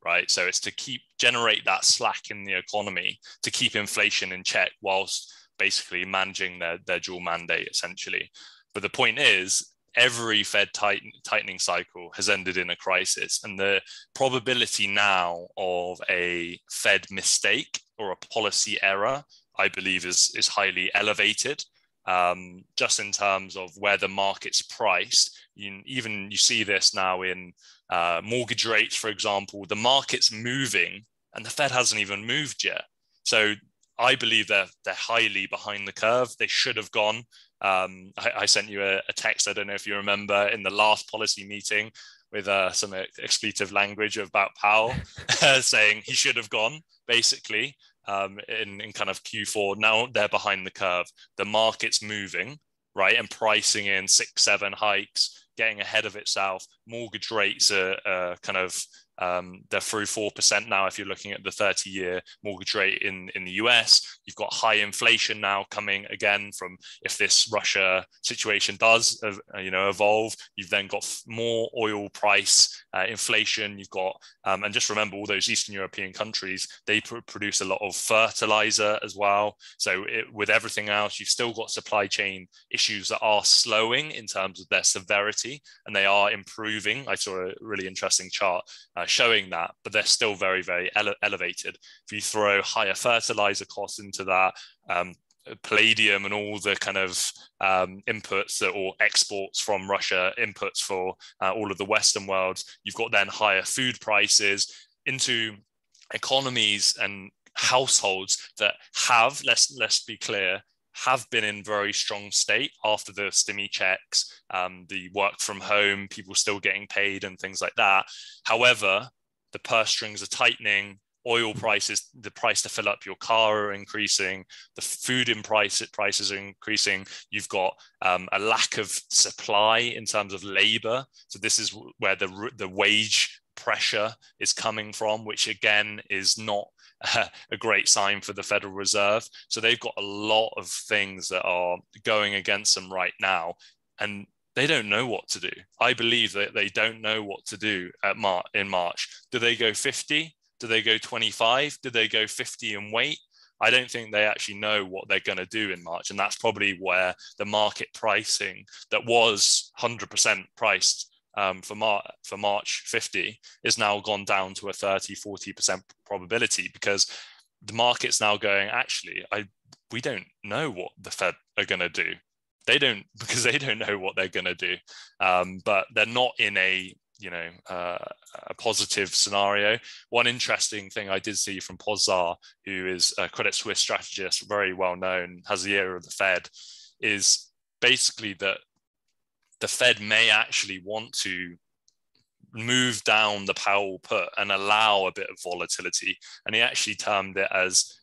right so it's to keep generate that slack in the economy to keep inflation in check whilst basically managing their, their dual mandate essentially but the point is every fed tighten, tightening cycle has ended in a crisis and the probability now of a fed mistake or a policy error i believe is, is highly elevated um, just in terms of where the market's priced you, even you see this now in uh, mortgage rates, for example. The market's moving, and the Fed hasn't even moved yet. So I believe they're they're highly behind the curve. They should have gone. Um, I, I, sent you a, a, text. I don't know if you remember in the last policy meeting with uh, some expletive language about Powell, saying he should have gone. Basically, um, in in kind of Q4. Now they're behind the curve. The market's moving right and pricing in six, seven hikes getting ahead of itself. Mortgage rates are, are kind of um, they're through 4% now if you're looking at the 30 year mortgage rate in, in the US. You've got high inflation now coming again from if this Russia situation does uh, you know evolve. You've then got more oil price uh, inflation. You've got um, and just remember all those Eastern European countries they pr- produce a lot of fertilizer as well. So it, with everything else, you've still got supply chain issues that are slowing in terms of their severity and they are improving. I saw a really interesting chart. Uh, showing that, but they're still very, very ele- elevated. If you throw higher fertilizer costs into that, um, palladium and all the kind of um, inputs that, or exports from Russia, inputs for uh, all of the Western world, you've got then higher food prices into economies and households that have, let's let's be clear, have been in very strong state after the stimmy checks, um, the work from home, people still getting paid and things like that. However, the purse strings are tightening, oil prices, the price to fill up your car are increasing, the food in price prices are increasing. You've got um, a lack of supply in terms of labor. So this is where the the wage pressure is coming from, which again is not a great sign for the Federal Reserve. So they've got a lot of things that are going against them right now. And they don't know what to do. I believe that they don't know what to do at Mar- in March. Do they go 50? Do they go 25? Do they go 50 and wait? I don't think they actually know what they're going to do in March. And that's probably where the market pricing that was 100% priced um, for, Mar- for March 50 is now gone down to a 30, 40% probability because the market's now going, actually, I, we don't know what the Fed are going to do. They don't, because they don't know what they're going to do. Um, but they're not in a you know uh, a positive scenario. One interesting thing I did see from Pozsar, who is a Credit Suisse strategist, very well known, has the ear of the Fed, is basically that the Fed may actually want to move down the Powell put and allow a bit of volatility. And he actually termed it as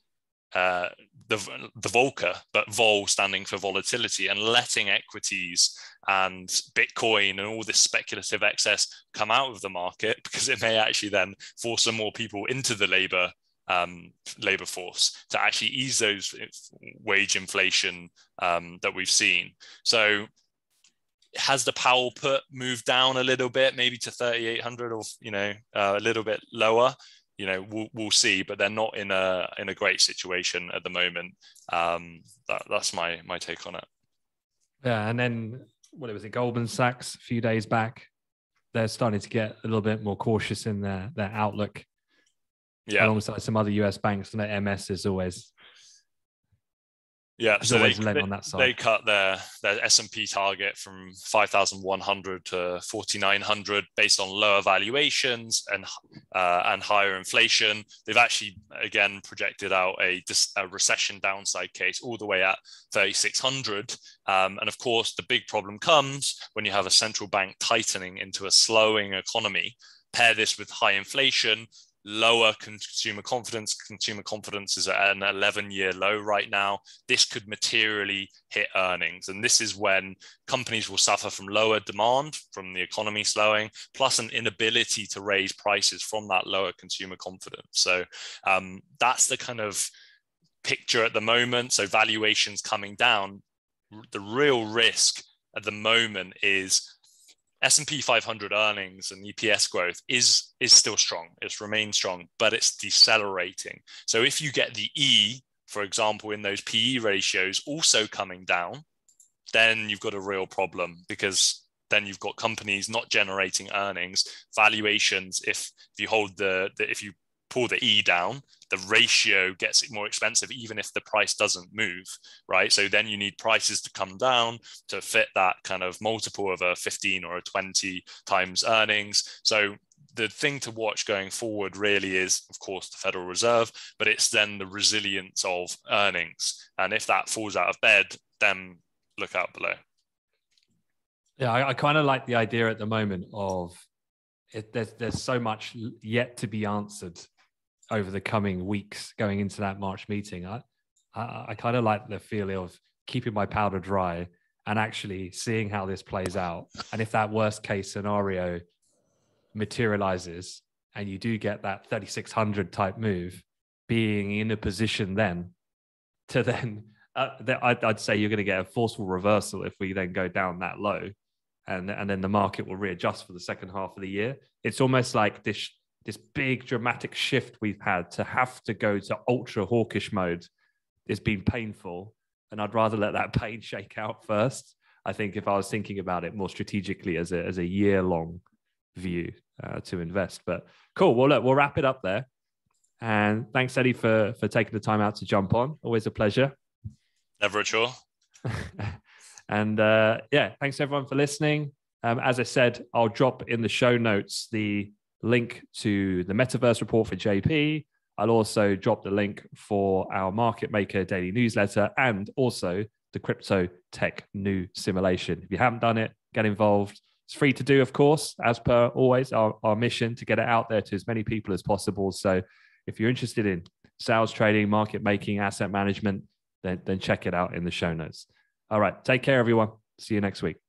uh, the, the Volcker, but vol standing for volatility, and letting equities and Bitcoin and all this speculative excess come out of the market because it may actually then force some more people into the labor um, labor force to actually ease those wage inflation um, that we've seen. So has the Powell put moved down a little bit, maybe to 3,800 or you know uh, a little bit lower? you know we'll, we'll see but they're not in a in a great situation at the moment. Um that, that's my my take on it. Yeah and then what it was it goldman sachs a few days back they're starting to get a little bit more cautious in their their outlook. Yeah. Alongside some other us banks and ms is always yeah, so they, they, they, cut their their S and P target from five thousand one hundred to forty nine hundred based on lower valuations and uh, and higher inflation. They've actually again projected out a, a recession downside case all the way at thirty six hundred. Um, and of course, the big problem comes when you have a central bank tightening into a slowing economy. Pair this with high inflation, lower consumer confidence. Consumer confidence is at an 11 year low right now. This could materially hit earnings. And this is when companies will suffer from lower demand from the economy slowing, plus an inability to raise prices from that lower consumer confidence. So um, that's the kind of picture at the moment. So valuations coming down. The real risk at the moment is S&P 500 earnings and EPS growth is is still strong. It's remained strong, but it's decelerating. So if you get the E, for example, in those PE ratios also coming down, then you've got a real problem because then you've got companies not generating earnings, valuations. If, if you hold the, the if you pull the E down, the ratio gets more expensive, even if the price doesn't move, right? So then you need prices to come down to fit that kind of multiple of a 15 or a 20 times earnings. So the thing to watch going forward really is, of course, the Federal Reserve, but it's then the resilience of earnings. And if that falls out of bed, then look out below. Yeah, I, I kind of like the idea at the moment of it, there's there's so much yet to be answered over the coming weeks going into that March meeting. I, I, I kind of like the feeling of keeping my powder dry and actually seeing how this plays out. And if that worst case scenario materializes and you do get that 3600 type move, being in a position then to then, uh, I'd, I'd say you're going to get a forceful reversal if we then go down that low. And, and then the market will readjust for the second half of the year. It's almost like this this big dramatic shift we've had to have to go to ultra hawkish mode has been painful. And I'd rather let that pain shake out first. I think if I was thinking about it more strategically as a, as a year long view uh, to invest. But cool. Well, look, we'll wrap it up there. And thanks, Eddie, for, for taking the time out to jump on. Always a pleasure. Never a chore. and uh, yeah, thanks everyone for listening. Um, as I said, I'll drop in the show notes the link to the metaverse report for JP. I'll also drop the link for our market maker daily newsletter and also the crypto tech new simulation. If you haven't done it, get involved. It's free to do, of course, as per always our, our mission to get it out there to as many people as possible. So if you're interested in sales trading, market making, asset management, then, then check it out in the show notes. All right. Take care, everyone. See you next week.